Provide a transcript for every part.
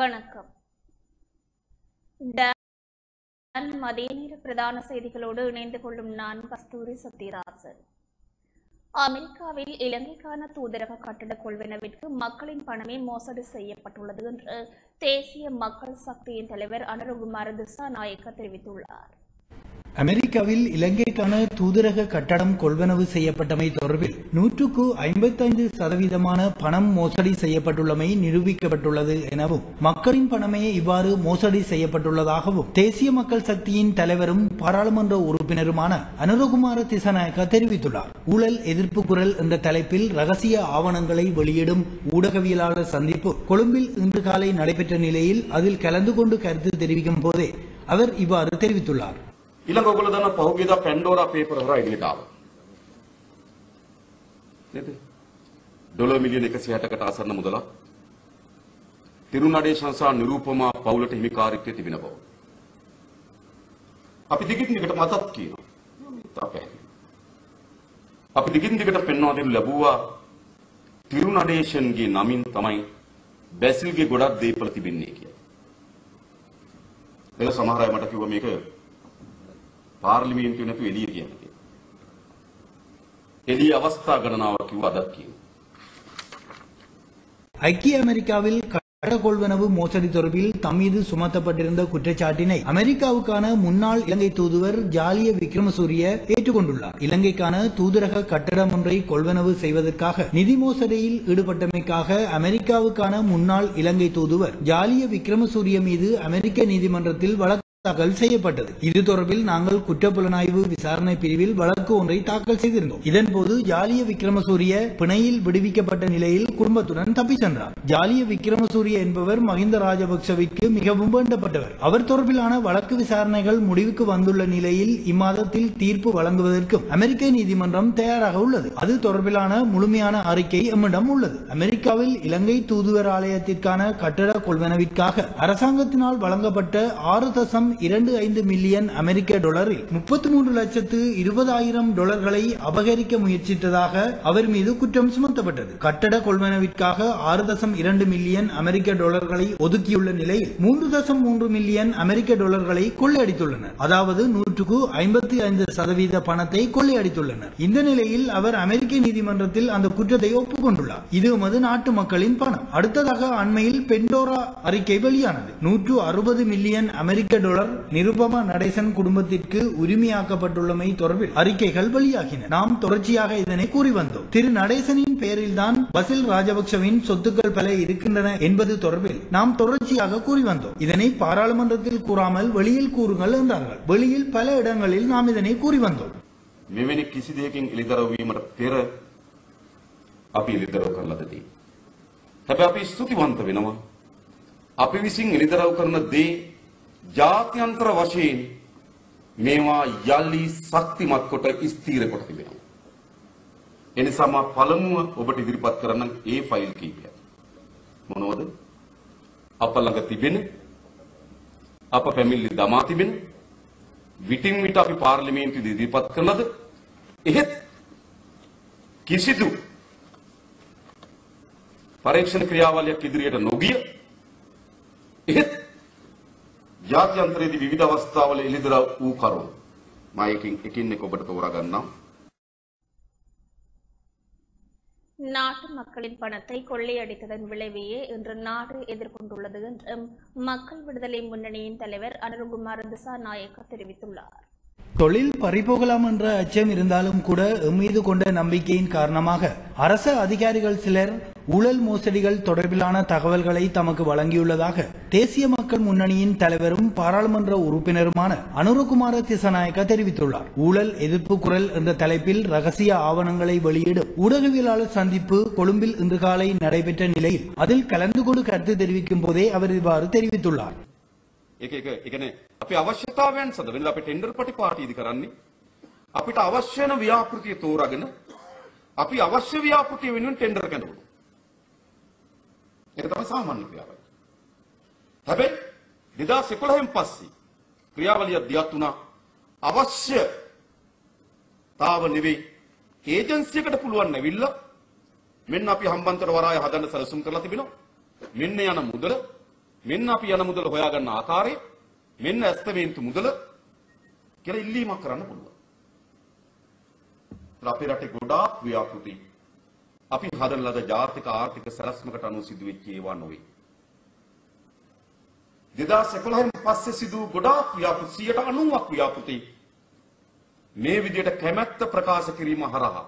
வணக்கம். மதிய நேர பிரதான செய்திகளோடு இணைந்து கொள்ளும் நான் கஸ்தூரி சத்யராசன் அமெரிக்காவில் இலங்கைக்கான தூதரக கட்டட கொள்வனவிற்கு மக்களின் பணமே மோசடி செய்யப்பட்டுள்ளது என்று தேசிய மக்கள் சக்தியின் தலைவர் அனுரகுமார திசாநாயக்க தெரிவித்துள்ளார். அமெரிக்காவில் இலங்கைக்கான தூதரக கட்டடம் கொள்வனவு செய்யப்பட்டமை தொடர்பில் நூற்றுக்கு ஐம்பத்தைந்து சதவீதமான பணம் மோசடி செய்யப்பட்டுள்ளமை நிரூபிக்கப்பட்டுள்ளது எனவும் மக்களின் பணமே இவ்வாறு மோசடி செய்யப்பட்டுள்ளதாகவும் தேசிய மக்கள் சக்தியின் தலைவரும் பாராளுமன்ற உறுப்பினருமான அனுரகுமார திசநாயக்க தெரிவித்துள்ளார். ஊழல் எதிர்ப்பு குரல் என்ற தலைப்பில் ரகசிய ஆவணங்களை வெளியிடும் ஊடகவியலாளர் சந்திப்பு கொழும்பில் இன்று காலை நடைபெற்ற நிலையில் அதில் கலந்து கொண்டு கருத்து தெரிவிக்கும் போதே அவர் இவ்வாறு தெரிவித்துள்ளார். ඊළඟ ඔයගොල්ලෝ දන්න පහුගියදා පැන්ඩෝරා පේපර් හොරා එළියට ආවා. නේද? ඩොලර් මිලියන 160කට ආසන්න මුදලක් තිරුනඩේ සංසා නිරූපමා පවුලට හිමිකාරීත්වය තිබෙන බව. අපි දිගින් දිගට මතක් කියනවා. අපේ. අපි දිගින් දිගට පෙන්වා දෙනු ලැබුවා තිරුනඩේෂන්ගේ නමින් තමයි බැසිල්ගේ ගොඩක් දේපල තිබෙන්නේ කියලා. එල සමහර අය මට කිව්වා මේක පාර්ලිමේන්තුවේ නැතුව එළිය කියන්න කියලා. එළිය අවස්ථා ගණනාවක් කිව්වා අදත් කියනවා. ஐக்கிய அமெரிக்காவில் கட்டட கொள்வனவு மோசடி தொடர்பில் தம் மீது சுமத்தப்பட்டிருந்த குற்றச்சாட்டினை அமெரிக்காவுக்கான முன்னாள் இலங்கை தூதுவர் ஜாலிய விக்ரமசூரிய ஏற்றுக்கொண்டுள்ளார் இலங்கைக்கான தூதரக கட்டடம் ஒன்றை கொள்வனவு செய்வதற்காக நிதி மோசடியில் ஈடுபட்டமைக்காக அமெரிக்காவுக்கான முன்னாள் இலங்கை தூதுவர் ஜாலிய விக்ரமசூரிய மீது அமெரிக்க நீதிமன்றத்தில் வழக்கு தாக்கல் செய்யப்பட்டது. இது தொடர்பில் நாங்கள் குற்றப்புலனாய்வு விசாரணை பிரிவில் வழக்கு ஒன்றை தாக்கல் செய்திருந்தோம். இதன்போது ஜாலிய விக்ரமசூரிய பிணையில் விடுவிக்கப்பட்ட நிலையில் குடும்பத்துடன் தப்பி சென்றார். ஜாலிய விக்ரமசூரிய என்பவர் மஹிந்த ராஜபக்சவிற்கு மிகவும் வேண்டப்பட்டவர். அவர் தொடர்பிலான வழக்கு விசாரணைகள் முடிவுக்கு வந்துள்ள நிலையில் இம்மாதத்தில் தீர்ப்பு வழங்குவதற்கும் அமெரிக்க நீதிமன்றம் தயாராக உள்ளது. அது தொடர்பிலான முழுமையான அறிக்கை எம்மிடம் உள்ளது. அமெரிக்காவில் இலங்கை தூதுவர் ஆலயத்திற்கான கட்டட கொள்வனவிற்காக அரசாங்கத்தினால் வழங்கப்பட்ட ஆறு தசம் இரண்டு ஐந்து மில்லியன் அமெரிக்க டாலரில் முப்பத்தி மூன்று லட்சத்து இருபதாயிரம் டாலர்களை அபகரிக்க முயற்சித்ததாக அவர் மீது குற்றம் சுமத்தப்பட்டது. கட்டட கொள்வனவிற்காக ஆறு தசம் இரண்டு மில்லியன் அமெரிக்க டாலர்களை ஒதுக்கியுள்ள நிலையில் மூன்று தசம் மூன்று மில்லியன் அமெரிக்க டாலர்களை கொள்ளையடித்துள்ளனர். அதாவது நூற்றுக்கு ஐம்பத்தி ஐந்து சதவீத பணத்தை கொள்ளையடித்துள்ளனர். இந்த நிலையில் அவர் அமெரிக்க நீதிமன்றத்தில் அந்த குற்றத்தை ஒப்புக்கொண்டுள்ளார். இது எமது நாட்டு மக்களின் பணம். அடுத்ததாக அண்மையில் பெண்டோரா அறிக்கை வெளியானது. நூற்று அறுபது மில்லியன் அமெரிக்க டாலர் நிருபமா நடேசன் குடும்பத்திற்கு உரிமையாக்கப்பட்டுள்ளமை தொடர்பில் அறிக்கைகள் வெளியாகின. நாம் தொடர்ச்சியாக இதனை கூறி வந்தோம். திரு நடேசனின் பெயரில் தான் பசில் ராஜபக்சவின் சொத்துக்கள் பல இருக்கின்றன என்பது தொடர்பில் நாம் தொடர்ச்சியாக கூறி வந்தோம். இதனை பாராளுமன்றத்தில் கூறாமல் வெளியில் கூறுங்கள் என்றார்கள். வெளியில் பல இடங்களில் நாம் இதனை கூறி வந்தோம் මෙවැනි කිසි දෙයකින් එළිදරව් වීමට පෙර අපි එළිදරව් කරලා දෙදී. හැබැයි අපි ස්තුතිවන්ත වෙනවා. අපි විසින් එළිදරව් කරන දේ ජාත්‍යන්තර වශයෙන් මේවා යලි ශක්තිමත් කොට ස්ථීර කොට තිබෙනවා. එනිසා මා පළමුව ඔබට ඉදිරිපත් කරන්න ඒ ෆයිල් කීපයක්. මොනවද? අප ළඟ තිබෙන අප පැමිණිලි දමා තිබෙන විටින් විට අපි පාර්ලිමේන්තුවේ ඉදිරිපත් කරනද එහෙත් කිසිදු පරීක්ෂණ ක්‍රියාවලියක් ඉදිරියට නොගිය එහෙත් ජාත්‍යන්තරයේදී විවිධ අවස්ථාවල එළිදරව් වූ කරුණු මම එකින් එකින් එක ඔබට තෝරා ගන්නම්. நாட்டு மக்களின் பணத்தை கொள்ளையடித்ததன் விளைவையே இன்று நாடு எதிர்கொண்டுள்ளது என்று மக்கள் விடுதலை முன்னணியின் தலைவர் அனுருகுமார் திசாநாயக்க தெரிவித்துள்ளார். தொழில் பறிபோகலாம் என்ற அச்சம் இருந்தாலும் கூட எம்மீது கொண்ட நம்பிக்கையின் காரணமாக அரசு அதிகாரிகள் சிலர் ஊழல் மோசடிகள் தொடர்பிலான தகவல்களை தமக்கு வழங்கியுள்ளதாக தேசிய மக்கள் முன்னணியின் தலைவரும் பாராளுமன்ற உறுப்பினருமான அனுரகுமார திசநாயக்க தெரிவித்துள்ளார் ஊழல் எதிர்ப்பு குரல் என்ற தலைப்பில் ரகசிய ஆவணங்களை வெளியிடும் ஊடகவியலாளர் சந்திப்பு கொழும்பில் இன்று காலை நடைபெற்ற நிலையில் அதில் கலந்து கொண்டு கருத்து தெரிவிக்கும் போதே அவர் இவ்வாறு தெரிவித்துள்ளார் ඒක එක ඒ කියන්නේ අපේ අවශ්‍යතාවයන් සඳ වෙනද අපි ටෙන්ඩර් ප්‍රතිපාටි ඉදි කරන්නේ අපිට අවශ්‍ය වෙන ව්‍යාපෘතිය තෝරාගෙන අපි අවශ්‍ය ව්‍යාපෘතිය වෙනුවෙන් ටෙන්ඩර් කරනවා ඒක තමයි සාමාන්‍ය ක්‍රියාවලිය. හැබැයි 2011න් පස්සේ ක්‍රියාවලිය දියත් වුණා. අවශ්‍ය තාව නෙවෙයි ඒජන්සියකට පුළුවන් නැවිල්ලා මෙන්න අපි හම්බන්තොට වරාය හදන්න සැලසුම් කරලා තිබෙනවා. මෙන්න යන මුදල මෙන්න අපි යන මුදල හොයාගන්න ආකාරය මෙන්න ඇස්තමේන්තු මුදල කියලා ඉල්ලීමක් කරන්න පුළුවන්. අපේ රටේ ගොඩාක් ව්‍යාපෘති අපි හදන ලද ජාතික ආර්ථික සැලැස්මකට අනුව සිදුවෙච්ච ඒවා නොවේ. 2011න් පස්සේ සිදු වූ ගොඩාක් ව්‍යාපෘති 90ක් ව්‍යාපෘති මේ විදිහට කැමැත්ත ප්‍රකාශ කිරීම හරහා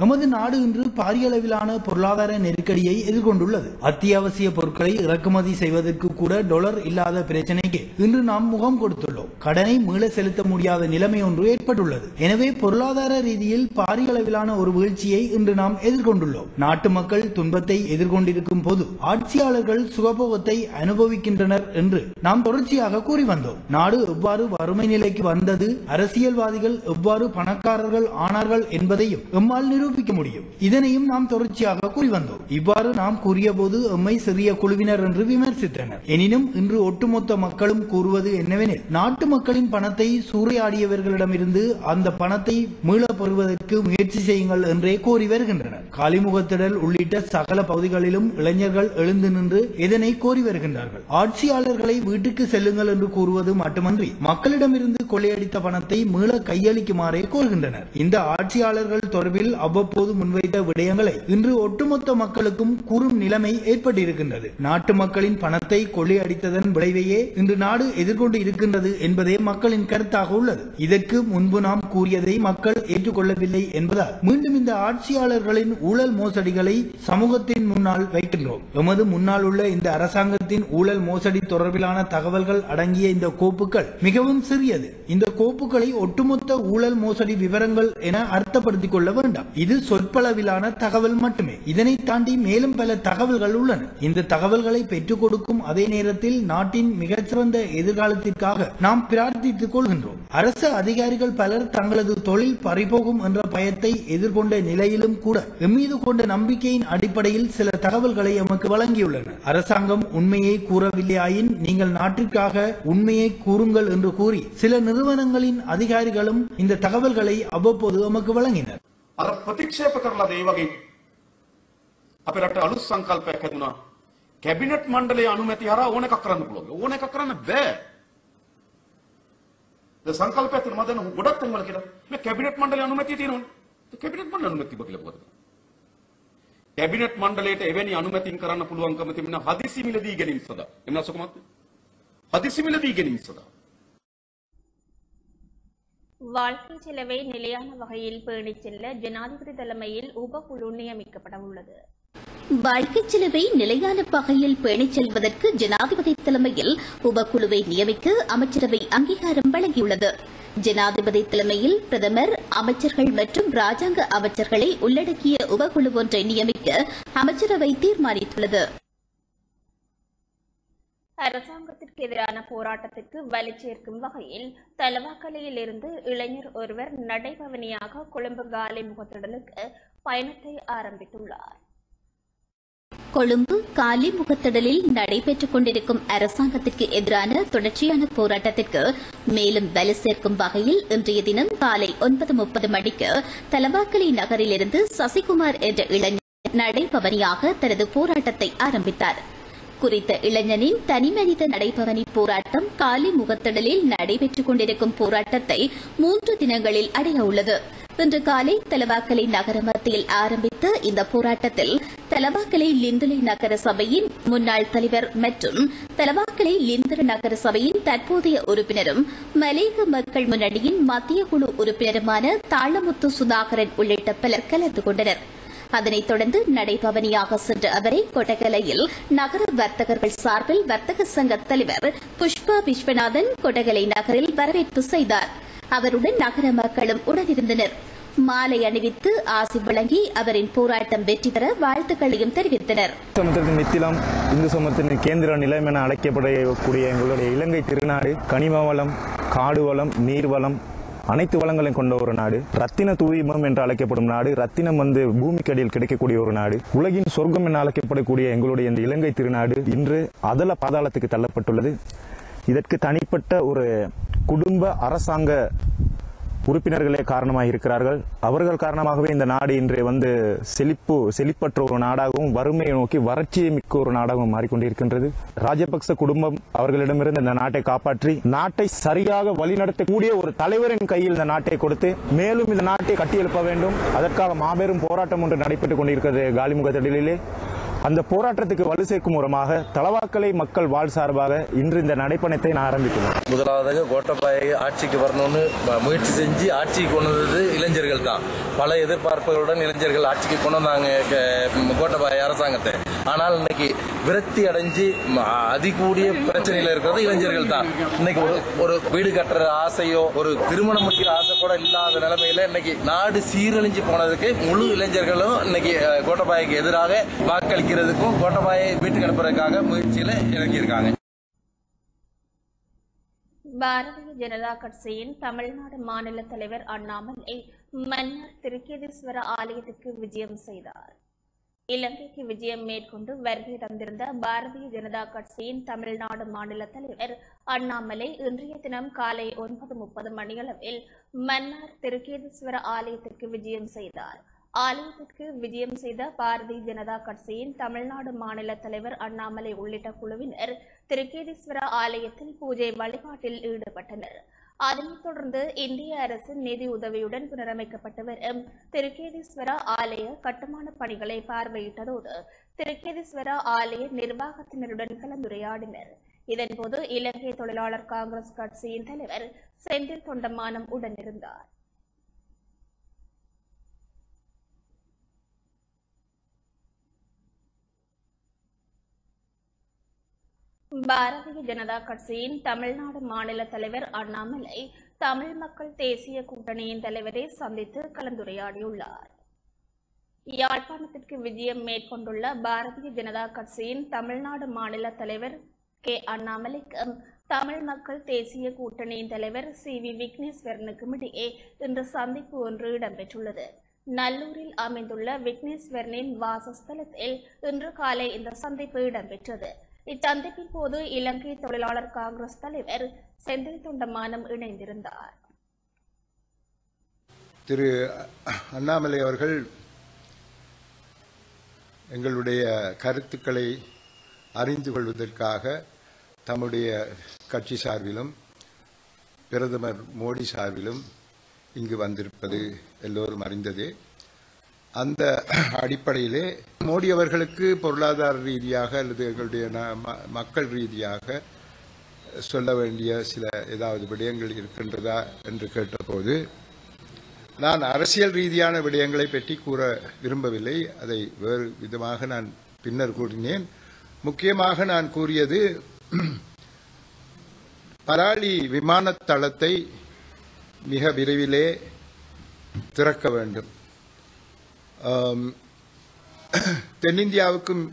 நமது நாடு இன்று பாரிய அளவிலான பொருளாதார நெருக்கடியை எதிர்கொண்டுள்ளது. அத்தியாவசிய பொருட்களை இறக்குமதி செய்வதற்கு கூட டொலர் இல்லாத பிரச்சனைக்கு இன்று நாம் முகம் கொடுத்துள்ளோம். கடனை மீள செலுத்த முடியாத நிலைமை ஒன்று ஏற்பட்டுள்ளது. எனவே பொருளாதார ரீதியில் பாரிய அளவிலான ஒரு வீழ்ச்சியை இன்று நாம் எதிர்கொண்டுள்ளோம். நாட்டு மக்கள் துன்பத்தை எதிர்கொண்டிருக்கும் போது ஆட்சியாளர்கள் சுகபோகத்தை அனுபவிக்கின்றனர் என்று நாம் தொடர்ச்சியாக கூறி வந்தோம். நாடு எவ்வாறு வறுமை நிலைக்கு வந்தது? அரசியல்வாதிகள் எவ்வாறு பணக்காரர்கள் ஆனார்கள் என்பதையும் எம்மால் நிரூபிக்க முடியும். இதனையும் நாம் தொடர்ச்சியாக கூறி வந்தோம். இவ்வாறு நாம் கூறிய போது எம்மை சிறிய குழுவினர் என்று விமர்சித்தனர். எனினும் இன்று ஒட்டுமொத்த மக்களும் கூறுவது என்னவெனில் நாட்டு மக்களின் பணத்தை சூறையாடியவர்களிடமிருந்து அந்த பணத்தை மீளப் பெறுவதற்கு முயற்சி செய்யுங்கள் என்றே கோரி வருகின்றனர். காலிமுகத்திடல் உள்ளிட்ட சகல பகுதிகளிலும் இளைஞர்கள் எழுந்து நின்று இதனை கோரி வருகின்றார்கள். ஆட்சியாளர்களை வீட்டுக்கு செல்லுங்கள் என்று கூறுவது மட்டுமன்றி மக்களிடமிருந்து கொள்ளையடித்த பணத்தை மீள கையளிக்குமாறே கோருகின்றனர் இந்த ஆட்சியாளர்கள் தொடர்பில் அவ்வப்போது முன்வைத்த விடயங்களை இன்று ஒட்டுமொத்த மக்களுக்கும் கூறும் நிலைமை ஏற்பட்டிருக்கின்றது. நாட்டு மக்களின் பணத்தை கொள்ளையடித்ததன் விளைவையே இன்று நாடு எதிர்கொண்டு இருக்கின்றது என்பதே மக்களின் கருத்தாக உள்ளது. இதற்கு முன்பு நாம் கூறியதை மக்கள் ஏற்றுக்கொள்ளவில்லை என்பதால் மீண்டும் இந்த ஆட்சியாளர்களின் ஊழல் மோசடிகளை சமூகத்தின் முன்னால் வைக்கின்றோம். எமது முன்னால் உள்ள இந்த அரசாங்கத்தின் ஊழல் மோசடி தொடர்பிலான தகவல்கள் அடங்கிய இந்த கோப்புகள் மிகவும் சிறியது. இந்த கோப்புகளை ஒட்டுமொத்த ஊழல் மோசடி விவரங்கள் என அர்த்தப்படுத்திக் கொள்ள வேண்டாம். இது சொற்பளவிலான தகவல் மட்டுமே. இதனை தாண்டி மேலும் பல தகவல்கள் உள்ளன. இந்த தகவல்களை பெற்றுக் கொடுக்கும் அதே நேரத்தில் நாட்டின் மிகச்சிறந்த எதிர்காலத்திற்காக நாம் பிரார்த்தித்துக் கொள்கின்றோம். அரசு அதிகாரிகள் பலர் தங்களது தொழில் பறிபோகும் என்ற பயத்தை எதிர்கொண்ட நிலையிலும் கூட எம்மீது கொண்ட நம்பிக்கையின் அடிப்படையில் சில தகவல்களை எமக்கு வழங்கியுள்ளனர். அரசாங்கம் உண்மை உண்மையை கூறவில்லையாயின் நீங்கள் நாட்டிற்காக உண்மையை கூறுங்கள் என்று கூறி சில நிறுவனங்களின் அதிகாரிகளும் இந்த தகவல்களை அவ்வப்போது எமக்கு வழங்கினர் අර ප්‍රතික්ෂේප කරලා ඒ වගේ අපේ රට අලුත් සංකල්පයක් හැදුනා කැබිනට් මණ්ඩලයේ අනුමැතිය හරහා ඕන එකක් කරන්න පුළුවන් ඕන එකක් කරන්න බෑ ද සංකල්පයක් තියෙනවා මම දැන් ගොඩක් තැන්වල කියලා මේ කැබිනට් මණ්ඩලයේ අනුමැතිය තියෙනවනේ කැබිනට් මණ්ඩලයේ අනුමැතිය තිබ්බ කියලා මොකද කැබිනට් මණ්ඩලයට එවැනි අනුමැතින් කරන්න පුළුවන්කම තිබෙන හදිසි මිලදී ගැනීම සඳහා එමුනා සුකමත් හදිසි මිලදී ගැනීම සඳහා வாழ்க்கை செலவை நிலையான வகையில் பேணிச் செல்ல ஜனாதிபதி தலைமையில் உபகுழு நியமிக்கப்பட உள்ளது வாழ்க்கை செலவை நிலையான வகையில் பேணிச் செல்வதற்கு ஜனாதிபதி தலைமையில் உபக்குழுவை நியமிக்க அமைச்சரவை அங்கீகாரம் வழங்கியுள்ளது ஜனாதிபதி தலைமையில் பிரதமர் அமைச்சர்கள் மற்றும் ராஜாங்க அமைச்சர்களை உள்ளடக்கிய உபகுழு ஒன்றை நியமிக்க அமைச்சரவை தீர்மானித்துள்ளது. அரசாங்கத்திற்கு எதிரான போராட்டத்திற்கு வலு சேர்க்கும் வகையில் தலவாக்கலையில் இருந்து இளைஞர் ஒருவர் நடைபவனியாக கொழும்பு காலை முகத்திடலுக்கு பயணத்தை ஆரம்பித்துள்ளார். கொழும்பு காலி முகத்திடலில் நடைபெற்றுக் கொண்டிருக்கும் அரசாங்கத்திற்கு எதிரான தொடர்ச்சியான போராட்டத்திற்கு மேலும் வலு சேர்க்கும் வகையில் இன்றைய தினம் காலை ஒன்பது முப்பது மணிக்கு தலவாக்கலை நகரிலிருந்து சசிகுமார் என்ற இளைஞர் நடைபவனியாக தனது போராட்டத்தை ஆரம்பித்தார். குறித்த இளைஞனின் தனிமனித நடைபவனி போராட்டம் காலி முகத்திடலில் நடைபெற்றுக் கொண்டிருக்கும் போராட்டத்தை மூன்று தினங்களில் அடைய உள்ளது. இன்று காலை தலவாக்கலை நகர மத்தியில் ஆரம்பித்த இந்த போராட்டத்தில் தலவாக்கலை லிந்துலை நகர சபையின் முன்னாள் தலைவர் மற்றும் தலவாக்கலை லிந்தர நகர சபையின் தற்போதைய உறுப்பினரும் மலேக மக்கள் முன்னணியின் மத்திய குழு உறுப்பினருமான தாளமுத்து சுதாகரன் உள்ளிட்ட பலர் கலந்து கொண்டனர். அதனைத் தொடர்ந்து நடைபவனியாக சென்ற அவரை கொட்டகலையில் நகர வர்த்தகர்கள் சார்பில் வர்த்தக சங்க தலைவர் புஷ்பா விஸ்வநாதன் கொட்டகலை நகரில் வரவேற்பு செய்தாா் அவருடன் நகர மக்களும் உடனிருந்தனர் மாலை அணிவித்து ஆசி வழங்கி அவரின் போராட்டம் வெற்றி பெற வாழ்த்துக்களையும் தெரிவித்தனர். சமுத்திரத்தின் நித்திலம் இந்து சமுத்திரத்தின் கேந்திர நிலம் என அழைக்கப்படக்கூடிய எங்களுடைய இலங்கை திருநாடு கனிம வளம் காடு வளம் நீர் வளம் அனைத்து வளங்களையும் கொண்ட ஒரு நாடு. ரத்தின தூய்மம் என்று அழைக்கப்படும் நாடு. ரத்தினம் வந்து பூமிக்கடியில் கிடைக்கக்கூடிய ஒரு நாடு. உலகின் சொர்க்கம் என அழைக்கப்படக்கூடிய எங்களுடைய இந்த இலங்கை திருநாடு இன்று அதல பாதாளத்துக்கு தள்ளப்பட்டுள்ளது. இதற்கு தனிப்பட்ட ஒரு குடும்ப அரசாங்க உறுப்பினர்களே காரணமாக இருக்கிறார்கள். அவர்கள் காரணமாகவே இந்த நாடு இன்றைய வந்து செழிப்பு செழிப்பற்ற ஒரு நாடாகவும் வறுமையை நோக்கி வறட்சியை மிக்க ஒரு நாடாகவும் மாறிக்கொண்டிருக்கின்றது. ராஜபக்ச குடும்பம் அவர்களிடமிருந்து இந்த நாட்டை காப்பாற்றி நாட்டை சரியாக வழிநடத்தக்கூடிய ஒரு தலைவரின் கையில் இந்த நாட்டை கொடுத்து மேலும் இந்த நாட்டை கட்டியெழுப்ப வேண்டும். அதற்காக மாபெரும் போராட்டம் ஒன்று நடைபெற்றுக் கொண்டிருக்கிறது காலிமுக அந்த போராட்டத்துக்கு வலு சேர்க்கும் மூலமாக தளவாக்கலை மக்கள் வாழ் சார்பாக இன்று இந்த நடைப்பயணத்தை நான் ஆரம்பிக்கிறேன். முதலாவதாக கோட்டபாயை ஆட்சிக்கு வரணும்னு முயற்சி செஞ்சு ஆட்சிக்கு கொண்டு வந்தது இளைஞர்கள் தான். பல எதிர்பார்ப்புகளுடன் இளைஞர்கள் ஆட்சிக்கு கொண்டு வந்தாங்க கோட்டபாய அரசாங்கத்தை. ஆனால் இன்னைக்கு விரக்தி அடைஞ்சு அதிகூடிய பிரச்சனையில இருக்கிறது இளைஞர்கள் தான் இன்னைக்கு ஒரு ஒரு வீடு கட்டுற ஆசையோ ஒரு திருமணம் முடிக்கிற ஆசை கூட இல்லாத நிலைமையில இன்னைக்கு நாடு சீரழிஞ்சு போனதுக்கு முழு இளைஞர்களும் இன்னைக்கு கோட்டபாய்க்கு எதிராக வாக்களிக்கிறதுக்கும் கோட்டபாயை வீட்டுக்கு அனுப்புறதுக்காக முயற்சியில இறங்கியிருக்காங்க. பாரதிய ஜனதா கட்சியின் தமிழ்நாடு மாநில தலைவர் அண்ணாமலை மன்னர் திருக்கேதீஸ்வர ஆலயத்துக்கு விஜயம் செய்தார். இலங்கைக்கு விஜயம் மேற்கொண்டு வருகை தந்திருந்த பாரதிய ஜனதா கட்சியின் தமிழ்நாடு மாநில தலைவர் அண்ணாமலை இன்றைய தினம் காலை ஒன்பது முப்பது மணியளவில் மன்னார் திருக்கேதீஸ்வர ஆலயத்திற்கு விஜயம் செய்தார். ஆலயத்திற்கு விஜயம் செய்த பாரதிய ஜனதா கட்சியின் தமிழ்நாடு மாநில தலைவர் அண்ணாமலை உள்ளிட்ட குழுவினர் திருக்கேதீஸ்வர ஆலயத்தில் பூஜை வழிபாட்டில் ஈடுபட்டனர். அதனைத் தொடர்ந்து இந்திய அரசின் நிதி உதவியுடன் புனரமைக்கப்பட்டு வரும் திருக்கேதீஸ்வரா ஆலய கட்டுமான பணிகளை பார்வையிட்டதோடு திருக்கேதீஸ்வரா ஆலய நிர்வாகத்தினருடன் கலந்துரையாடினர். இதன்போது இலங்கை தொழிலாளர் காங்கிரஸ் கட்சியின் தலைவர் செந்தில் தொண்டமானம் உடனிருந்தார். பாரதிய ஜனதா கட்சியின் தமிழ்நாடு மாநில தலைவர் அண்ணாமலை தமிழ் மக்கள் தேசிய கூட்டணியின் தலைவரை சந்தித்து கலந்துரையாடியுள்ளார். யாழ்ப்பாணத்திற்கு விஜயம் மேற்கொண்டுள்ள பாரதிய ஜனதா கட்சியின் தமிழ்நாடு மாநில தலைவர் கே. அண்ணாமலைக்கும் தமிழ் மக்கள் தேசிய கூட்டணியின் தலைவர் சி. வி. விக்னேஸ்வரனுக்கும் இடையே இன்று சந்திப்பு ஒன்று இடம்பெற்றுள்ளது. நல்லூரில் அமைந்துள்ள விக்னேஸ்வரனின் வாசஸ்தலத்தில் இன்று காலை இந்த சந்திப்பு இடம்பெற்றது. இச்சந்திப்பின் போது இலங்கை தொழிலாளர் காங்கிரஸ் தலைவர் செந்தில் தொண்டமானம் இணைந்திருந்தார். திரு அண்ணாமலை அவர்கள் எங்களுடைய கருத்துக்களை அறிந்து கொள்வதற்காக தம்முடைய கட்சி சார்பிலும் பிரதமர் மோடி சார்பிலும் இங்கு வந்திருப்பது எல்லோரும் அறிந்ததே. அந்த அடிப்படையிலே மோடி அவர்களுக்கு பொருளாதார ரீதியாக அல்லது எங்களுடைய ந- ம- மக்கள் ரீதியாக சொல்ல வேண்டிய சில ஏதாவது விடயங்கள் இருக்கின்றதா என்று கேட்டபோது நான் அரசியல் ரீதியான விடயங்களை பற்றி கூற விரும்பவில்லை. அதை வேறு விதமாக நான் பின்னர் கூறினேன். முக்கியமாக நான் கூறியது பராளி விமான தளத்தை மிக விரைவிலே திறக்க வேண்டும். தென்னிந்தியாவுக்கும்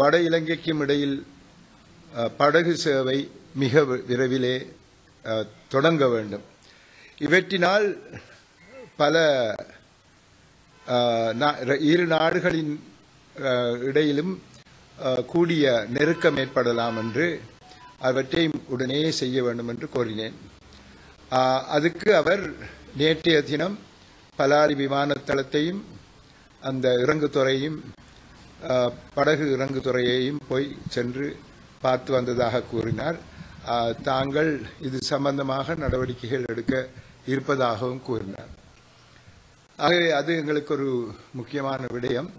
வட இலங்கைக்கும் இடையில் படகு சேவை மிக விரைவிலே தொடங்க வேண்டும். இவற்றினால் பல இரு நாடுகளின் இடையிலும் கூடிய நெருக்கம் ஏற்படலாம் என்று அவற்றை உடனே செய்ய வேண்டும் என்று கோரினேன். அதுக்கு அவர் நேற்றைய தினம் பலாரி விமானத்தளத்தையும் அந்த இறங்குதுறையும் படகு இறங்குதுறையையும் போய் சென்று பார்த்து வந்ததாக கூறினார். தாங்கள் இது சம்பந்தமாக நடவடிக்கைகள் எடுக்க இருப்பதாகவும் கூறினார். ஆகவே அது எங்களுக்கு ஒரு முக்கியமான விடயம்.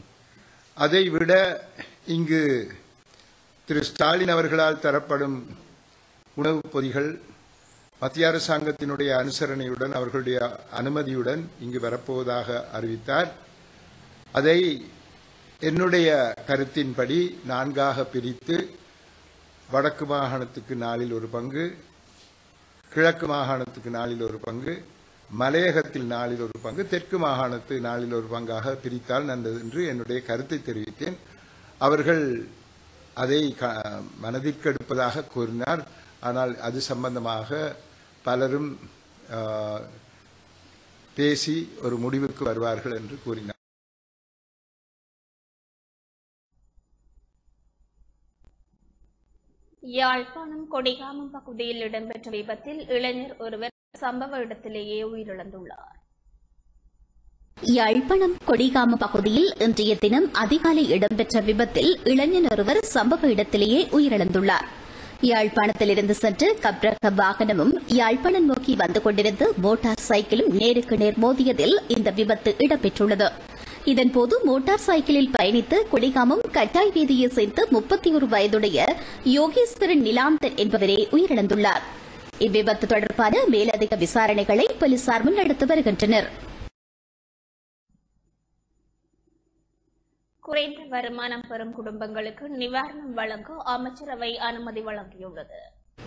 அதை விட இங்கு திரு ஸ்டாலின் அவர்களால் தரப்படும் உணவுப் பொதிகள் மத்திய அரசாங்கத்தினுடைய அனுசரணையுடன் அவர்களுடைய அனுமதியுடன் இங்கு வரப்போவதாக அறிவித்தார். அதை என்னுடைய கருத்தின்படி நான்காக பிரித்து வடக்கு மாகாணத்துக்கு நாளில் ஒரு பங்கு கிழக்கு மாகாணத்துக்கு நாளில் ஒரு பங்கு மலையகத்தில் நாளில் ஒரு பங்கு தெற்கு மாகாணத்து நாளில் ஒரு பங்காக பிரித்தால் நல்லது என்று என்னுடைய கருத்தை தெரிவித்தேன். அவர்கள் அதை க- மனதிற்கு எடுப்பதாக கூறினார். ஆனால் அது சம்பந்தமாக பலரும் பேசி ஒரு முடிவுக்கு வருவார்கள் என்று கூறினார். யாழ்ப்பாணம் கொடிகாமம் பகுதியில் இடம்பெற்ற விபத்தில் இளைஞர் ஒருவர் சம்பவ இடத்திலேயே உயிரிழந்துள்ளார். யாழ்ப்பாணம் கொடிகாம பகுதியில் இன்றைய தினம் அதிகாலை இடம்பெற்ற விபத்தில் இளைஞன் ஒருவர் சம்பவ இடத்திலேயே உயிரிழந்துள்ளார். யாழ்ப்பாணத்திலிருந்து சென்று கப்ரக வாகனமும் யாழ்ப்பாணம் நோக்கி வந்து கொண்டிருந்த மோட்டார் சைக்கிளும் நேருக்கு நேர் மோதியதில் இந்த விபத்து இடம்பெற்றுள்ளது. இதன்போது மோட்டார் சைக்கிளில் பயணித்து கொடிகாமம் கட்டாய் வீதியை சேர்ந்த முப்பத்தி ஒரு வயதுடைய யோகேஸ்வரன் நிலாந்தன் என்பவரே உயிரிழந்துள்ளார். இவ்விபத்து தொடர்பான மேலதிக விசாரணைகளை போலீசார் முன்னெடுத்து வருகின்றனா் குறைந்த வருமானம் பெறும் குடும்பங்களுக்கு நிவாரணம் வழங்க அமைச்சரவை அனுமதி வழங்கியுள்ளது.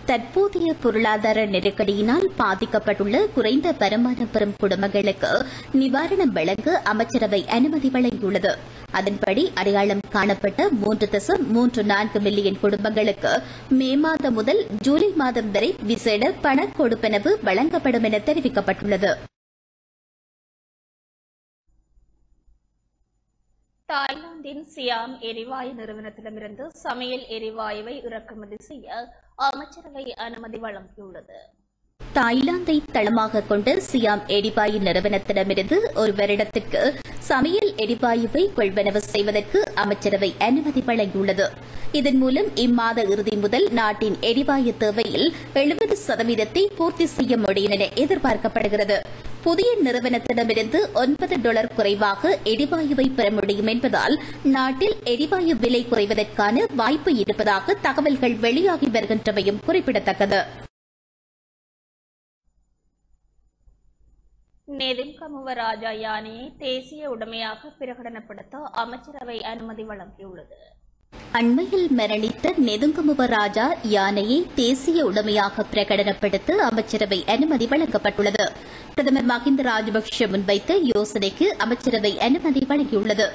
தற்போதைய பொருளாதார நெருக்கடியினால் பாதிக்கப்பட்டுள்ள குறைந்த வருமானம் பெறும் குடும்பங்களுக்கு நிவாரணம் வழங்க அமைச்சரவை அனுமதி வழங்கியுள்ளது. அதன்படி அடையாளம் காணப்பட்ட மூன்று தசம் மூன்று நான்கு மில்லியன் குடும்பங்களுக்கு மே மாதம் முதல் ஜூலை மாதம் வரை விசேட பண கொடுப்பனவு வழங்கப்படும் என தெரிவிக்கப்பட்டுள்ளது. தாய்லாந்தின் சியாம் எரிவாயு நிறுவனத்திடமிருந்து சமையல் எரிவாயுவை இறக்குமதி செய்ய அமைச்சரவை அனுமதி வழங்கியுள்ளது. தாய்லாந்தை தளமாக கொண்ட சியாம் எரிவாயு நிறுவனத்திடமிருந்து ஒரு வருடத்திற்கு சமையல் எரிவாயுவை கொள்வனவு செய்வதற்கு அமைச்சரவை அனுமதி வழங்கியுள்ளது. இதன் மூலம் இம்மாத இறுதி முதல் நாட்டின் எரிவாயு தேவையில் எழுபது சதவீதத்தை பூர்த்தி செய்ய முடியும் என எதிர்பார்க்கப்படுகிறது. புதிய நிறுவனத்திடமிருந்து ஒன்பது டாலர் குறைவாக எரிவாயுவை பெற முடியும் என்பதால் நாட்டில் எரிவாயு விலை குறைவதற்கான வாய்ப்பு இருப்பதாக தகவல்கள் வெளியாகி வருகின்றமையும் குறிப்பிடத்தக்கது. நெதும்கமுவ ராஜா யானையை தேசிய உடைமையாக பிரகடனப்படுத்த அமைச்சரவை அனுமதி வழங்கியுள்ளது. அண்மையில் மரணித்த நெதுங்கமுவ ராஜா யானையை தேசிய உடைமையாக பிரகடனப்படுத்த அமைச்சரவை அனுமதி வழங்கப்பட்டுள்ளது. பிரதமர் மஹிந்த ராஜபக்ஷ முன்வைத்த யோசனைக்கு அமைச்சரவை அனுமதி வழங்கியுள்ளது.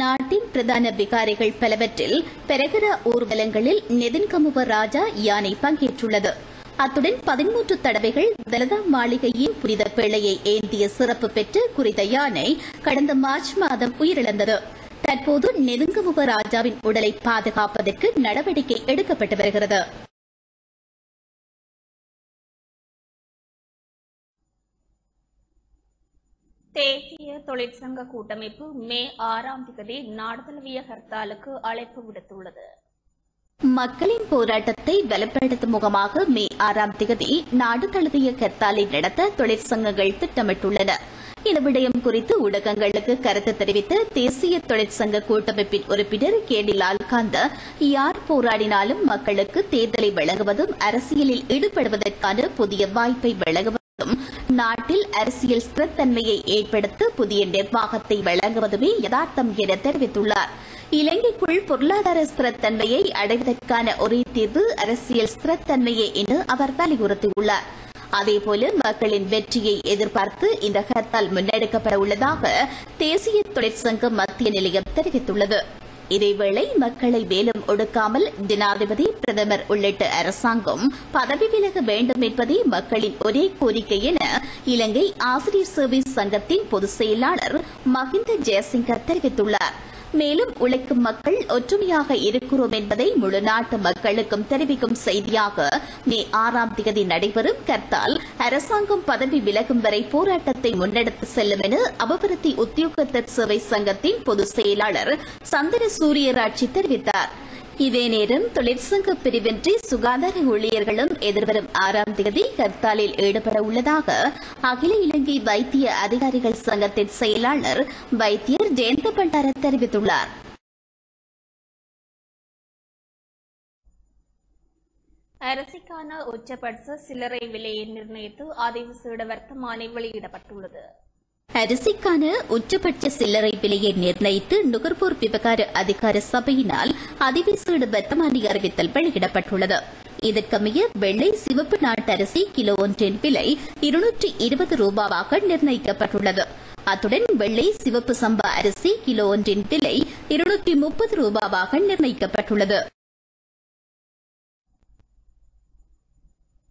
நாட்டின் பிரதான விகாரைகள் பலவற்றில் பெரகர ஊர்வலங்களில் நெதுன்கமுவ ராஜா யானை பங்கேற்றுள்ளது. அத்துடன் பதிமூன்று தடவைகள் தலதா மாளிகையின் புனித பிள்ளையை ஏந்திய சிறப்பு பெற்று குறித்த யானை கடந்த மார்ச் மாதம் உயிரிழந்தது. தற்போது நெருங்குமுக ராஜாவின் உடலை பாதுகாப்பதற்கு நடவடிக்கை எடுக்கப்பட்டு வருகிறது. தேசிய தொழிற்சங்க கூட்டமைப்பு மே ஆறாம் தேதி நாடு தழுவிய ஹர்த்தாலுக்கு அழைப்பு விடுத்துள்ளது. மக்களின் போராட்டத்தை பலப்படுத்தும் முகமாக மே ஆறாம் தேதி நாடு தழுவிய கர்த்தாலை நடத்த தொழிற்சங்கங்கள் திட்டமிட்டுள்ளன. இந்த விடயம் குறித்து ஊடகங்களுக்கு கருத்து தெரிவித்த தேசிய தொழிற்சங்க கூட்டமைப்பின் உறுப்பினர் கே டி லால்காந்த யார் போராடினாலும் மக்களுக்கு தேர்தலை வழங்குவதும் அரசியலில் ஈடுபடுவதற்கான புதிய வாய்ப்பை வழங்குவதும் நாட்டில் அரசியல் ஸ்திரத்தன்மையை ஏற்படுத்த புதிய நிர்வாகத்தை வழங்குவதுமே யதார்த்தம் என தெரிவித்துள்ளார். இலங்கைக்குள் பொருளாதார ஸ்திரத்தன்மையை அடைவதற்கான ஒரே தீர்வு அரசியல் ஸ்திரத்தன்மையே என அவர் வலியுறுத்தியுள்ளார். அதேபோல மக்களின் வெற்றியை எதிர்பார்த்து இந்த ஹர்த்தால் முன்னெடுக்கப்பட உள்ளதாக தேசிய தொழிற்சங்க மத்திய நிலையம் தெரிவித்துள்ளது. இதேவேளை மக்களை மேலும் ஒடுக்காமல் ஜனாதிபதி பிரதமர் உள்ளிட்ட அரசாங்கம் பதவி விலக வேண்டும் என்பதே மக்களின் ஒரே கோரிக்கை என இலங்கை ஆசிரியர் சர்வீஸ் சங்கத்தின் பொதுச் செயலாளர் மஹிந்த ஜெயசிங்க தெரிவித்துள்ளார். மேலும் உழைக்கும் மக்கள் ஒற்றுமையாக இருக்கிறோம் என்பதை முழு நாட்டு மக்களுக்கும் தெரிவிக்கும் செய்தியாக மே ஆறாம் தேதி நடைபெறும் கர்த்தால். அரசாங்கம் பதவி விலகும் வரை போராட்டத்தை முன்னெடுத்து செல்லும் என அபிவிருத்தி உத்தியோகத்தர் சேவை சங்கத்தின் பொதுச் செயலாளர் சந்திர சூரியராட்சி தெரிவித்தார். இதே நேரம் தொழிற்சங்க பிரிவின்றி சுகாதார ஊழியர்களும் எதிர்வரும் ஆறாம் தேதி ஹர்த்தாலில் ஈடுபட உள்ளதாக அகில இலங்கை வைத்திய அதிகாரிகள் சங்கத்தின் செயலாளர் வைத்தியர் ஜெயந்த பண்டார தெரிவித்துள்ளார். அரசிக்கான உச்சபட்ச சில்லறை விலையை நிர்ணயித்து அதிவிசேட வர்த்தமானி வெளியிடப்பட்டுள்ளது. அரிசிக்கான உச்சபட்ச சில்லறை விலையை நிர்ணயித்து நுகர்வோர் விவகார அதிகார சபையினால் அதிவிசேட வர்த்தமானி அறிவித்தல் வெளியிடப்பட்டுள்ளது. இதற்கமைய வெள்ளை சிவப்பு நாட்டு அரிசி கிலோ ஒன்றின் விலை இருநூற்றி இருபது ரூபாவாக நிர்ணயிக்கப்பட்டுள்ளது. அத்துடன் வெள்ளை சிவப்பு சம்பா அரிசி கிலோ ஒன்றின் விலை இருநூற்றி முப்பது ரூபாவாக நிர்ணயிக்கப்பட்டுள்ளது.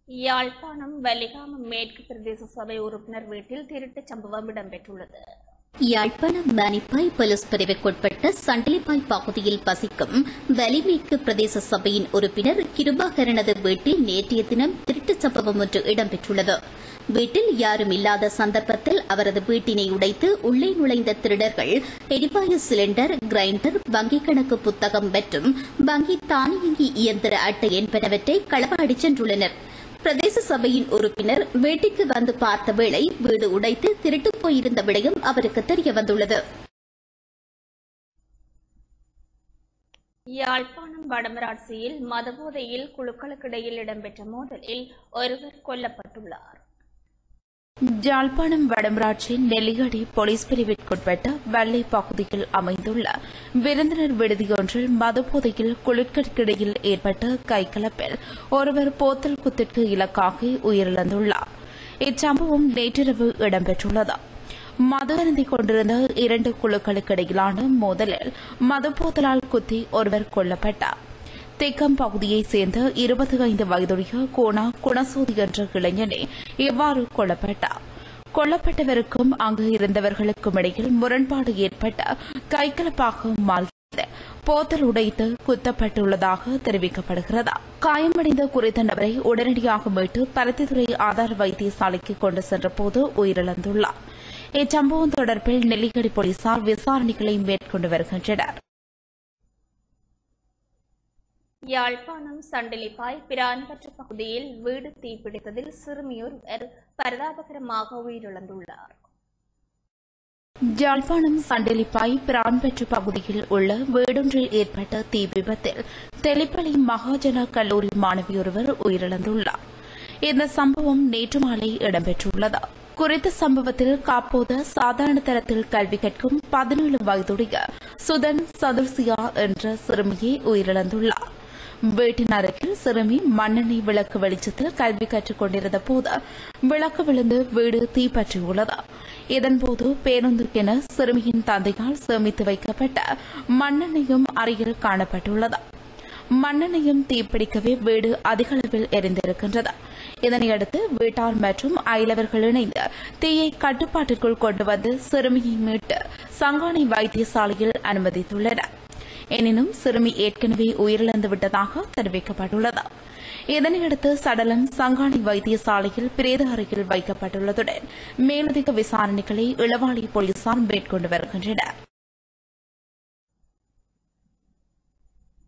யாழ்ப்பாணம் வலிகாமம் மேற்கு பிரதேச சபை உறுப்பினர் வீட்டில் திருட்டுச் சம்பவம் இடம்பெற்றுள்ளது. யாழ்ப்பாணம் மணிப்பாய் போலீஸ் பிரிவுக்குட்பட்ட சண்டலிப்பாய் பகுதியில் வசிக்கும் வலிமேற்கு பிரதேச சபையின் உறுப்பினர் கிருபாகரனது வீட்டில் நேற்றைய தினம் திருட்டுச் சம்பவம் ஒன்று இடம்பெற்றுள்ளது. வீட்டில் யாரும் இல்லாத சந்தர்ப்பத்தில் அவரது வீட்டினை உடைத்து உள்ளே நுழைந்த திருடர்கள் எரிவாயு சிலிண்டர் கிரைண்டர் வங்கிக் கணக்கு புத்தகம் மற்றும் வங்கி தானியங்கி இயந்திர அட்டை என்பனவற்றை களவாடிச் சென்றுள்ளனர். பிரதேச சபையின் உறுப்பினர் வீட்டிற்கு வந்து பார்த்த வேளை வீடு உடைத்து திருட்டுப் போயிருந்த விடயம் அவருக்கு தெரியவந்துள்ளது யாழ்ப்பாணம் வடமராட்சியில் மதபோதையில் குழுக்களுக்கிடையில் இடம்பெற்ற மோதலில் ஒருவர் கொல்லப்பட்டுள்ளார். ஜாழ்ப்பாணம் வடமராட்சி நெல்லியடி போலீஸ் பிரிவிற்குட்பட்ட வெள்ளை பகுதியில் அமைந்துள்ள விருந்தினர் விடுதியொன்றில் மதுபோதையில் குளிர்கற்கிடையில் ஏற்பட்ட கைகலப்பில் ஒருவர் போத்தல் குத்திற்கு இலக்காகி உயிரிழந்துள்ளார். இச்சம்பவம் நேற்றிரவு இடம்பெற்றுள்ளது. மது கொண்டிருந்த இரண்டு குழுக்களுக்கிடையிலான மோதலில் மதுபோதலால் குத்தி ஒருவர் கொல்லப்பட்டார். தெக்கம் பகுதியைச் சேர்ந்த இருபத்தி ஐந்து வயதுடைய கோணா குணசூதி என்ற இளைஞனே இவ்வாறு கொல்லப்பட்டார். கொல்லப்பட்டவருக்கும் அங்கு இருந்தவர்களுக்கும் இடையில் முரண்பாடு ஏற்பட்ட கைகலப்பாக மாறியது. போத்தல் உடைத்து குத்தப்பட்டுள்ளதாக தெரிவிக்கப்படுகிறது? காயமடைந்த குறித்த நபரை உடனடியாக மீட்டு பருத்தித்துறை ஆதார வைத்தியசாலைக்கு கொண்டு சென்றபோது உயிரிழந்துள்ளார். இச்சம்பவம் தொடர்பில் நெல்லிக்கடி போலீசார் விசாரணைகளை மேற்கொண்டு வருகின்றனர். யாழ்ப்பாணம் சண்டிலிப்பாய் பிரான்பற்ற பகுதியில் வீடு தீப்பிடித்ததில் சிறுமியொருவர் பரிதாபகரமாக உயிரிழந்துள்ளார். ஜாழ்ப்பாணம் சண்டிலிப்பாய் பிரான்பெற்று பகுதியில் உள்ள வீடொன்றில் ஏற்பட்ட தீ விபத்தில் தெளிப்பள்ளி மகாஜன கல்லூரி மாணவியொருவர் உயிரிழந்துள்ளார். இந்த சம்பவம் நேற்று மாலை இடம்பெற்றுள்ளது. குறித்த சம்பவத்தில் காப்போத சாதாரண தரத்தில் கல்வி கற்கும் பதினேழு வயதுடைய சுதன் சதுர்சியா என்ற சிறுமியை உயிரிழந்துள்ளார். வீட்டின் அருகில் சிறுமி மண்ணெண்ணெய் விளக்கு வெளிச்சத்தில் கல்வி கற்றுக் கொண்டிருந்த போது விளக்கு விழுந்து வீடு தீப்பற்றியுள்ளது. இதன்போது பேருந்துக்கென சிறுமியின் தந்தையால் சேமித்து வைக்கப்பட்ட மண்ணெண்ணையும் அருகில் காணப்பட்டுள்ளது. மண்ணெண்ணையும் தீப்பிடிக்கவே வீடு அதிக அளவில் எரிந்திருக்கின்றது. இதனையடுத்து வீட்டார் மற்றும் அயலவர்கள் இணைந்து தீயை கட்டுப்பாட்டிற்குள் கொண்டு வந்து சிறுமியை மீட்டு சங்கானை வைத்தியசாலையில் அனுமதித்துள்ளனர். எனினும் சிறுமி ஏற்கனவே உயிரிழந்து விட்டதாக தெரிவிக்கப்பட்டுள்ளது. இதனையடுத்து சடலம் சங்காணி வைத்தியசாலையில் பிரேத அறையில் வைக்கப்பட்டுள்ளதுடன் மேலதிக விசாரணைகளை இளவாளி போலீசார் மேற்கொண்டு வருகின்றனர்.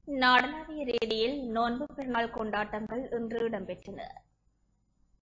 நாடளாவிய ரீதியில் நோன்பு பெருநாள் கொண்டாட்டங்கள் இன்று இடம்பெற்றன.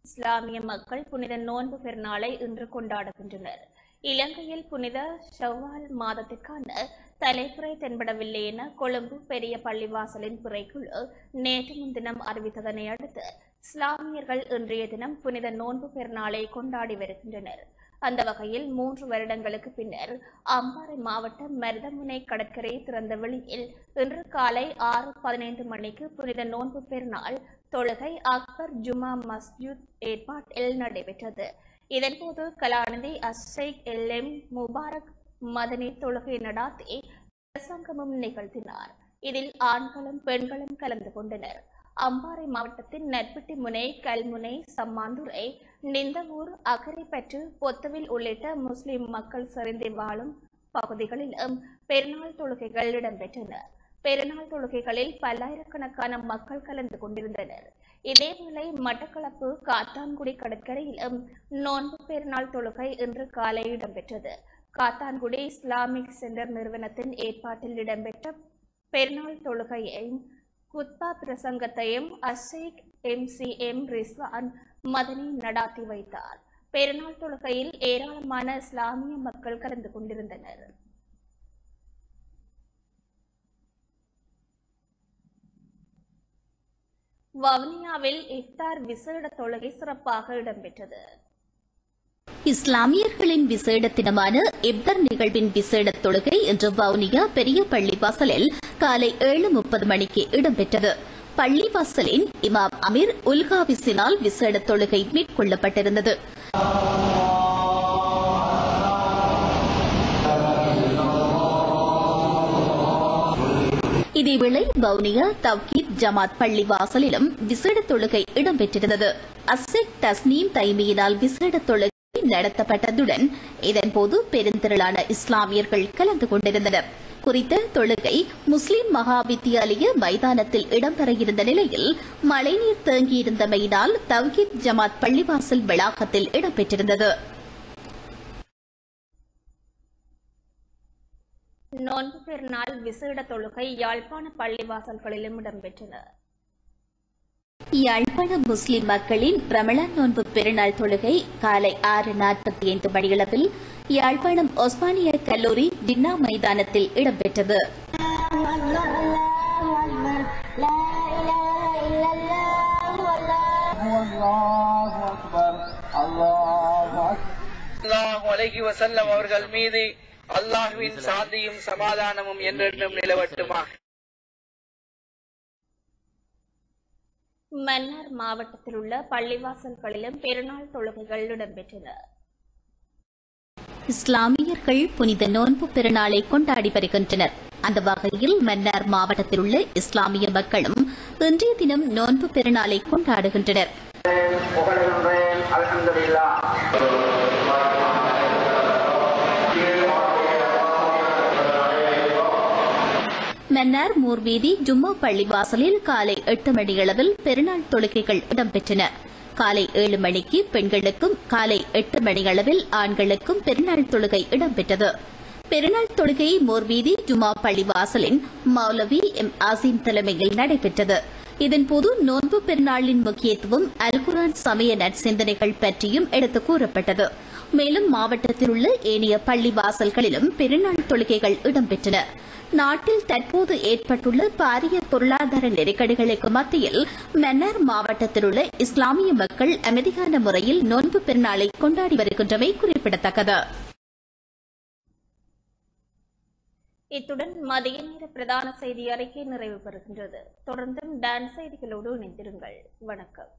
இஸ்லாமிய மக்கள் புனித நோன்பு பெருநாளை இன்று கொண்டாடுகின்றனர். இலங்கையில் புனித ஷவ்வால் மாதத்திற்கான தலைப்புறை தென்படவில்லை என கொழும்பு பெரிய பள்ளிவாசலின் பிறைக்குழு நேற்று முன்தினம் அறிவித்ததனை அடுத்து இஸ்லாமியர்கள் இன்றைய தினம் புனித நோன்பு பெருநாளை கொண்டாடி வருகின்றனர். அந்த வகையில் மூன்று வருடங்களுக்கு பின்னர் அம்பாறை மாவட்டம் மருதமுனை கடற்கரை திறந்த வெளியில் இன்று காலை ஆறு பதினைந்து மணிக்கு புனித நோன்பு பெருநாள் தொழுகை அக்பர் ஜுமா மஸ்ஜித் ஏற்பாட்டில் நடைபெற்றது. இதன்போது கலாநிதி அசைக் எல் எம் முபாரக் மதனி தொழுகை நடாத்தி பிரசங்கமும் நிகழ்த்தினார். இதில் ஆண்களும் பெண்களும் கலந்து கொண்டனர். அம்பாறை மாவட்டத்தின் நட்பிட்டி முனை கல்முனை சம்மாந்துரை நிந்தவூர் அக்கரைப்பற்று பொத்தவில் உள்ளிட்ட முஸ்லிம் மக்கள் செறிந்து வாழும் பகுதிகளிலும் பெருநாள் தொழுகைகள் இடம்பெற்றன. பெருநாள் தொழுகைகளில் பல்லாயிரக்கணக்கான மக்கள் கலந்து கொண்டிருந்தனர். இதேவேளை மட்டக்களப்பு காத்தான்குடி கடற்கரையிலும் நோன்பு பெருநாள் தொழுகை இன்று காலை இடம்பெற்றது. காத்தான்குடி இஸ்லாமிக் சென்டர் நிறுவனத்தின் ஏற்பாட்டில் இடம்பெற்ற பெருநாள் தொழுகையையும் குத்பா பிரசங்கத்தையும் அஷேக் M C M Rizwan Madani நடாத்தி வைத்தார். பெருநாள் தொழுகையில் ஏராளமான இஸ்லாமிய மக்கள் கலந்து கொண்டிருந்தனர். வவுனியாவில் இஃப்தார் விசேட தொழுகை சிறப்பாக இடம்பெற்றது. இஸ்லாமியர்களின் விசேட தினமான இப்தர் நிகழ்வின் விசேட தொழுகை இன்று வவுனியா பெரிய பள்ளிவாசலில் காலை ஏழு முப்பது மணிக்கு இடம்பெற்றது. பள்ளிவாசலின் இமாம் அமீர் உல்காவிசினால் விசேட தொழுகை மேற்கொள்ளப்பட்டிருந்தது. இதேவேளை வவுனியா தவ்கீத் ஜமாத் பள்ளி வாசலிலும் விசேட தொழுகை இடம்பெற்றிருந்தது. அசெக் தஸ்னீம் தைமியினால் விசேட தொழுகை நடத்தப்பட்டதுடன் இதன்போது பெருந்திரளான இஸ்லாமியர்கள் கலந்து கொண்டிருந்தனர். குறித்த தொழுகை முஸ்லிம் மகா வித்தியாலய மைதானத்தில் இடம்பெற இருந்த நிலையில் மழைநீர் தேங்கியிருந்தமையினால் தவ்ஹீத் ஜமாத் பள்ளிவாசல் வளாகத்தில் இடம்பெற்றிருந்தது. நோன்பு பெருநாள் விசேட தொழுகை யாழ்ப்பாண பள்ளிவாசல்களிலும் இடம்பெற்றன. யாழ்ப்பாண முஸ்லிம் மக்களின் ரமலான் நோன்பு பெருநாள் தொழுகை காலை ஆறு நாற்பத்தி ஐந்து மணியளவில் யாழ்ப்பாணம் ஒஸ்மானிய கல்லூரி டின்னா மைதானத்தில் இடம்பெற்றது. அவர்கள் மீது அல்லாஹுவின் சாந்தியும் சமாதானமும் என்றென்றும் நிலவட்டுமா? மன்னார் மாவட்டத்தில் உள்ள பள்ளிவாசல்களிலும் பெருநாள் தொழுகைகள் இடம்பெற்றன. இஸ்லாமியர்கள் புனித நோன்பு பெருநாளை கொண்டாடி வருகின்றனர். அந்த வகையில் மன்னார் மாவட்டத்தில் உள்ள இஸ்லாமிய மக்களும் இன்றைய தினம் நோன்பு பெருநாளை கொண்டாடுகின்றனர். மன்னார் மூர்வீதி ஜும்மா பள்ளி வாசலில் காலை எட்டு மணியளவில் பெருநாள் தொழுகைகள் இடம்பெற்றன. காலை ஏழு மணிக்கு பெண்களுக்கும் காலை எட்டு மணியளவில் ஆண்களுக்கும் பெருநாள் தொழுகை இடம்பெற்றது. பெருநாள் தொழுகை மோர்வீதி ஜுமா பள்ளிவாசலின் மௌலவி எம். ஆசிம் தலைமையில் நடைபெற்றது. இதன்போது நோன்பு பெருநாளின் முக்கியத்துவம் அல்குரான் சமய நற்சிந்தனைகள் பற்றியும் எடுத்து கூறப்பட்டது. மேலும் மாவட்டத்தில் உள்ள ஏனைய பள்ளிவாசல்களிலும் பெருநாள் தொழுகைகள் இடம்பெற்றன. நாட்டில் தற்போது ஏற்பட்டுள்ள பாரிய பொருளாதார நெருக்கடிகளுக்கு மத்தியில் மன்னார் மாவட்டத்தில் உள்ள இஸ்லாமிய மக்கள் அமைதியான முறையில் நோன்பு பெருநாளை கொண்டாடி வருகின்றமை குறிப்பிடத்தக்கது. இத்துடன் மதிய நேர பிரதான செய்தி அறிக்கை நிறைவு பெறுகின்றது. தொடர்ந்தும் டான்ஸ் செய்திகளோடு இணைந்திருங்கள். வணக்கம்.